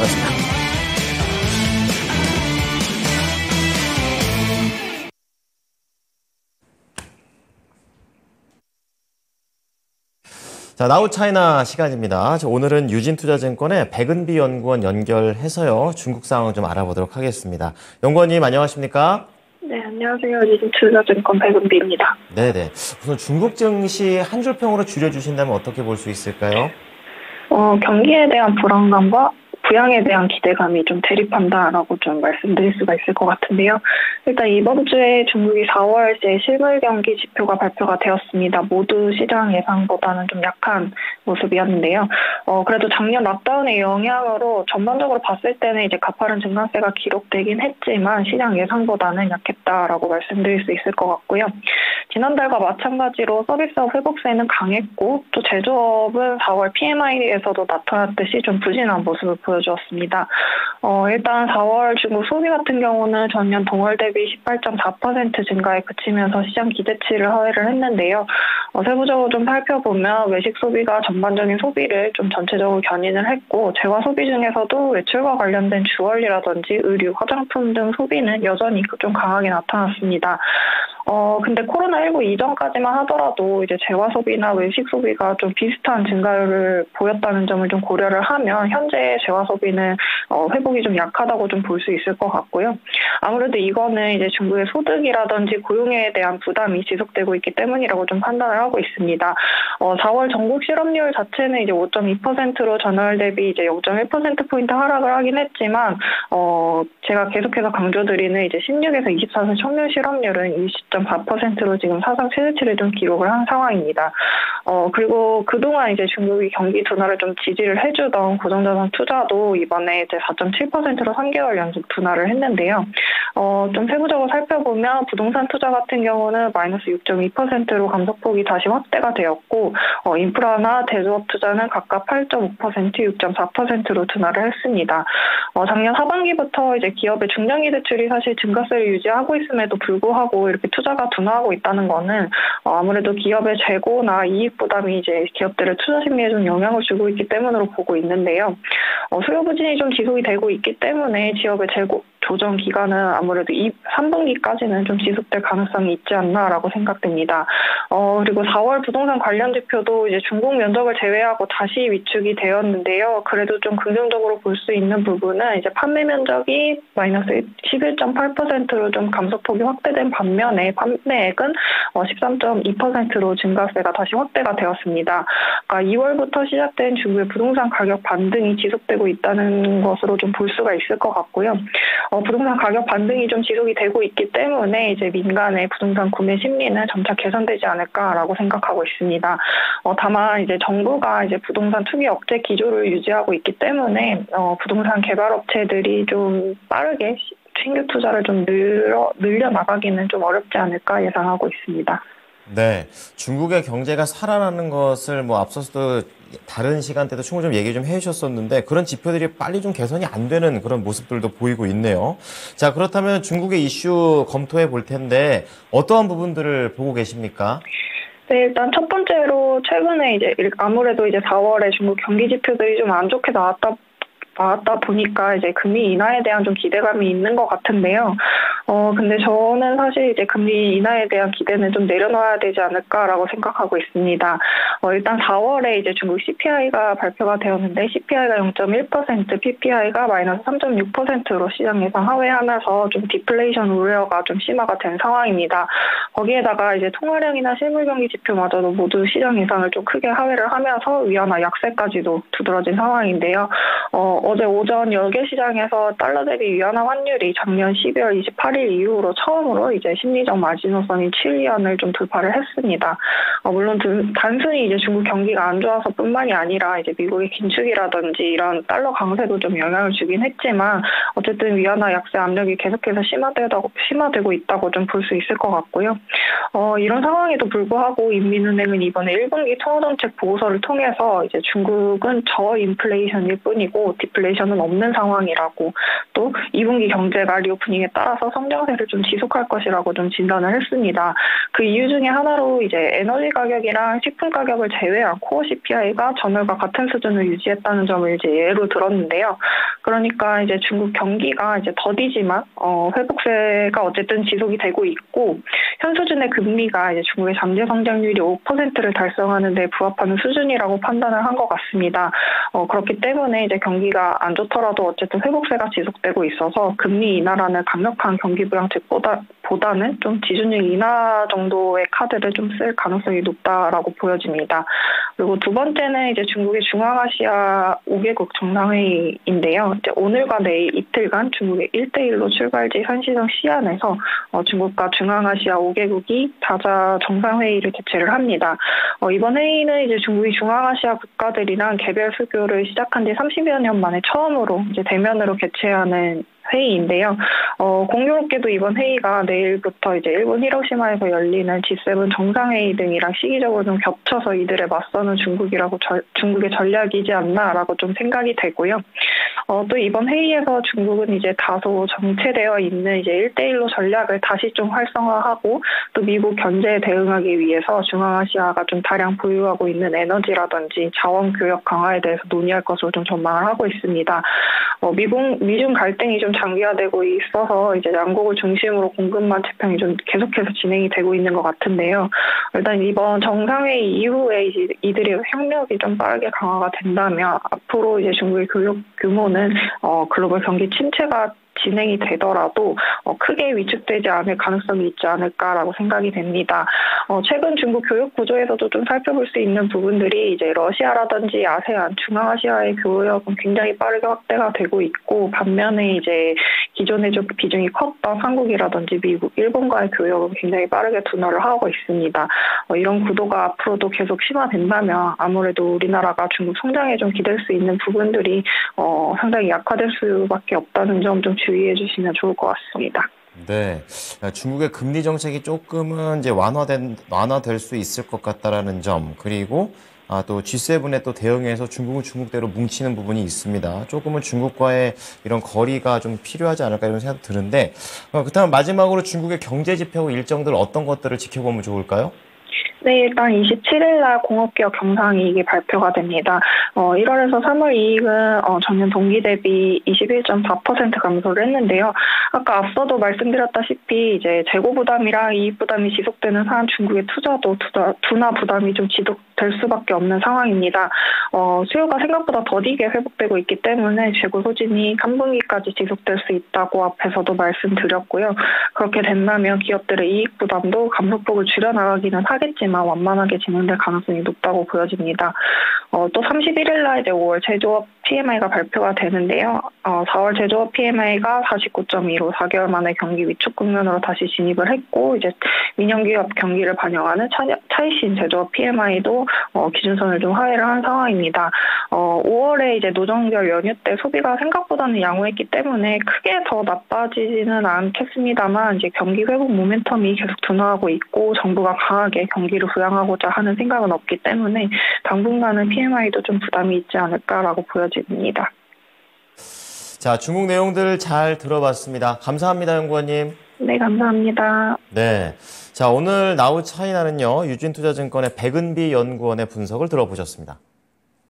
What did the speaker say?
고맙습니다. 자, 나우 차이나 시간입니다. 오늘은 유진투자증권의 백은비 연구원 연결해서요. 중국 상황 좀 알아보도록 하겠습니다. 연구원님 안녕하십니까? 네, 안녕하세요. 유진투자증권 백은비입니다. 네 네. 우선 중국 증시 한 줄평으로 줄여 주신다면 어떻게 볼 수 있을까요? 어, 경기에 대한 불안감과 부양에 대한 기대감이 좀 대립한다라고 좀 말씀드릴 수가 있을 것 같은데요. 일단 이번 주에 중국이 4월째 실물 경기 지표가 발표가 되었습니다. 모두 시장 예상보다는 좀 약한 모습이었는데요. 어, 그래도 작년 락다운의 영향으로 전반적으로 봤을 때는 이제 가파른 증가세가 기록되긴 했지만 시장 예상보다는 약했다라고 말씀드릴 수 있을 것 같고요. 지난달과 마찬가지로 서비스업 회복세는 강했고 또 제조업은 4월 PMI에서도 나타났듯이 좀 부진한 모습을 보 여주었습니다. 어, 일단 4월 중국 소비 같은 경우는 전년 동월 대비 18.4% 증가에 그치면서 시장 기대치를 하회를 했는데요. 어, 세부적으로 좀 살펴보면 외식 소비가 전반적인 소비를 좀 전체적으로 견인을 했고 재화 소비 중에서도 외출과 관련된 주얼리라든지 의류, 화장품 등 소비는 여전히 좀 강하게 나타났습니다. 어, 근데 코 로나19 이전까지만 하더라도 이제 재화 소비나 외식 소비가 좀 비슷한 증가율을 보였다는 점을 좀 고려를 하면 현재 재화 소비는 어, 회복이 좀 약하다고 좀 볼 수 있을 것 같고요. 아무래도 이거는 이제 중국의 소득이라든지 고용에 대한 부담이 지속되고 있기 때문이라고 좀 판단을 하고 있습니다. 어, 4월 전국 실업률 자체는 이제 5.2%로 전월 대비 이제 0.1%포인트 하락을 하긴 했지만, 어, 제가 계속해서 강조드리는 이제 16에서 24세 청년 실업률은 20.4%로 지금 사상 최대치를 좀 기록을 한 상황입니다. 어, 그리고 그동안 이제 중국이 경기 둔화를 좀 지지를 해주던 고정자산 투자도 이번에 이제 4.7%로 3개월 연속 둔화를 했는데요. 어, 좀 세부적으로 살펴보면 부동산 투자 같은 경우는 마이너스 6.2%로 감소폭이 다시 확대가 되었고, 어, 인프라나 대조업 투자는 각각 8.5%, 6.4%로 둔화를 했습니다. 어, 작년 하반기부터 이제 기업의 중장기 대출이 사실 증가세를 유지하고 있음에도 불구하고 이렇게 투자가 둔화하고 있다 는 거는 어, 아무래도 기업의 재고나 이익 부담이 이제 기업들의 투자 심리에 좀 영향을 주고 있기 때문으로 보고 있는데요. 어, 수요 부진이 좀 지속이 되고 있기 때문에 기업의 재고 조정 기간은 아무래도 이 3분기까지는 좀 지속될 가능성이 있지 않나라고 생각됩니다. 어, 그리고 4월 부동산 관련 지표도 이제 중국 면적을 제외하고 다시 위축이 되었는데요. 그래도 좀 긍정적으로 볼 수 있는 부분은 이제 판매 면적이 마이너스 11.8%로 좀 감소폭이 확대된 반면에 판매액은 13.2%로 어, 증가세가 다시 확대가 되었습니다. 그러니까 2월부터 시작된 중국의 부동산 가격 반등이 지속되고 있다는 것으로 좀 볼 수가 있을 것 같고요. 어, 부동산 가격 반등이 좀 지속이 되고 있기 때문에 이제 민간의 부동산 구매 심리는 점차 개선되지 않을까라고 생각하고 있습니다. 어, 다만 이제 정부가 이제 부동산 투기 억제 기조를 유지하고 있기 때문에 어, 부동산 개발 업체들이 좀 빠르게 신규 투자를 좀 늘려, 늘려 나가기는 좀 어렵지 않을까 예상하고 있습니다. 네. 중국의 경제가 살아나는 것을 뭐 앞서서도 다른 시간대도 충분히 좀 얘기 좀 해주셨었는데 그런 지표들이 빨리 좀 개선이 안 되는 그런 모습들도 보이고 있네요. 자, 그렇다면 중국의 이슈 검토해 볼 텐데 어떠한 부분들을 보고 계십니까? 네, 일단 첫 번째로 최근에 이제 아무래도 이제 4월에 중국 경기 지표들이 좀 안 좋게 나왔다 나왔다 보니까 이제 금리 인하에 대한 좀 기대감이 있는 것 같은데요. 어, 근데 저는 사실 이제 금리 인하에 대한 기대는 좀 내려놔야 되지 않을까라고 생각하고 있습니다. 어, 일단 4월에 이제 중국 CPI가 발표가 되었는데 CPI가 0.1%, PPI가 마이너스 3.6%로 시장 예상 하회하면서 좀 디플레이션 우려가 좀 심화가 된 상황입니다. 거기에다가 이제 통화량이나 실물 경기 지표마저도 모두 시장 예상을 좀 크게 하회를 하면서 위안화 약세까지도 두드러진 상황인데요. 어, 어제 오전 열개 시장에서 달러 대비 위안화 환율이 작년 12월 28일 이후로 처음으로 이제 심리적 마지노선인 7위안을 좀 돌파를 했습니다. 어, 물론 단순히 이제 중국 경기가 안 좋아서뿐만이 아니라 이제 미국의 긴축이라든지 이런 달러 강세도 좀 영향을 주긴 했지만 어쨌든 위안화 약세 압력이 계속해서 심화되고 심화되고 있다고 좀 볼 수 있을 것 같고요. 어, 이런 상황에도 불구하고 인민은행은 이번에 1분기 통화정책 보고서를 통해서 이제 중국은 저인플레이션일 뿐이고 디플레이션은 없는 상황이라고 또 2분기 경제가 리오프닝에 따라서 성 장세를 좀 지속할 것이라고 좀 진단을 했습니다. 그 이유 중에 하나로 이제 에너지 가격이랑 식품 가격을 제외한 코어 CPI가 전월과 같은 수준을 유지했다는 점을 이제 예로 들었는데요. 그러니까 이제 중국 경기가 이제 더디지만 어, 회복세가 어쨌든 지속이 되고 있고 현 수준의 금리가 이제 중국의 잠재 성장률이 5%를 달성하는 데 부합하는 수준이라고 판단을 한 것 같습니다. 어, 그렇기 때문에 이제 경기가 안 좋더라도 어쨌든 회복세가 지속되고 있어서 금리 인하라는 강력한 경기 부양책보다 보다는 좀 지준율 인하 정도의 카드를 좀 쓸 가능성이 높다라고 보여집니다. 그리고 두 번째는 이제 중국의 중앙아시아 5개국 정상회의인데요. 이제 오늘과 내일 이틀간 중국의 1대1로 출발지 현시성 시안에서 어, 중국과 중앙아시아 5개국이 다자 정상회의를 개최를 합니다. 어, 이번 회의는 이제 중국이 중앙아시아 국가들이랑 개별 수교를 시작한 지 30여 년 만에 처음으로 이제 대면으로 개최하는 회의인데요. 어, 공교롭게도 이번 회의가 내일부터 이제 일본 히로시마에서 열리는 G7 정상회의 등이랑 시기적으로 좀 겹쳐서 이들에 맞서는 중국이라고 저, 중국의 전략이지 않나라고 좀 생각이 되고요. 어, 또 이번 회의에서 중국은 이제 다소 정체되어 있는 이제 1대1로 전략을 다시 좀 활성화하고 또 미국 견제에 대응하기 위해서 중앙아시아가 좀 다량 보유하고 있는 에너지라든지 자원 교역 강화에 대해서 논의할 것으로 좀 전망을 하고 있습니다. 어, 미국, 미중 갈등이 좀 장기화되고 있어서 이제 양국을 중심으로 공급망 재편이 좀 계속해서 진행이 되고 있는 것 같은데요. 일단 이번 정상회의 이후에 이제 이들의 협력이 좀 빠르게 강화가 된다면 앞으로 이제 중국의 교육 규모 는 어, 글로벌 경기 침체가 진행이 되더라도 어, 크게 위축되지 않을 가능성이 있지 않을까라고 생각이 됩니다. 어, 최근 중국 교육 구조에서도 좀 살펴볼 수 있는 부분들이 이제 러시아라든지 아세안, 중앙아시아의 교역은 굉장히 빠르게 확대가 되고 있고 반면에 이제 기존에 좀 비중이 컸던 한국이라든지 미국, 일본과의 교역은 굉장히 빠르게 둔화를 하고 있습니다. 어, 이런 구도가 앞으로도 계속 심화된다면 아무래도 우리나라가 중국 성장에 좀 기댈 수 있는 부분들이 어, 상당히 약화될 수밖에 없다는 점 좀 주의 해 주시면 좋을 것 같습니다. 네. 중국의 금리 정책이 조금은 이제 완화된, 완화될 수 있을 것 같다라는 점, 그리고 아, 또 G7에 또 대응해서 중국은 중국대로 뭉치는 부분이 있습니다. 조금은 중국과의 이런 거리가 좀 필요하지 않을까 이런 생각 드는데, 어, 그렇다면 마지막으로 중국의 경제 지표 일정들 어떤 것들을 지켜보면 좋을까요? 네, 일단 27일 날 공업기업 경상이익이 발표가 됩니다. 어, 1월에서 3월 이익은 어, 전년 동기 대비 21.4% 감소를 했는데요. 아까 앞서도 말씀드렸다시피 이제 재고 부담이랑 이익 부담이 지속되는 한 중국의 투자도 투자, 둔화 부담이 좀 지속될 수밖에 없는 상황입니다. 어, 수요가 생각보다 더디게 회복되고 있기 때문에 재고 소진이 3분기까지 지속될 수 있다고 앞에서도 말씀드렸고요. 그렇게 된다면 기업들의 이익 부담도 감소폭을 줄여나가기는 하겠지만 하지만 완만하게 진행될 가능성이 높다고 보여집니다. 어, 또 31일 날 이제 5월 제조업 PMI가 발표가 되는데요. 어, 4월 제조업 PMI가 49.2로 4개월 만에 경기 위축 국면으로 다시 진입을 했고 이제 민영기업 경기를 반영하는 차, 차이신 제조업 PMI도 어, 기준선을 좀 하회를 한 상황입니다. 어, 5월에 이제 노정절 연휴 때 소비가 생각보다는 양호했기 때문에 크게 더 나빠지지는 않겠습니다만 이제 경기 회복 모멘텀이 계속 둔화하고 있고 정부가 강하게 경기를 부양하고자 하는 생각은 없기 때문에 당분간은 PMI도 좀 부담이 있지 않을까라고 보여집 니다. 자, 중국 내용들 잘 들어봤습니다. 감사합니다, 연구원님. 네, 감사합니다. 네. 자, 오늘 나우 차이나는요, 유진투자증권의 백은비 연구원의 분석을 들어보셨습니다.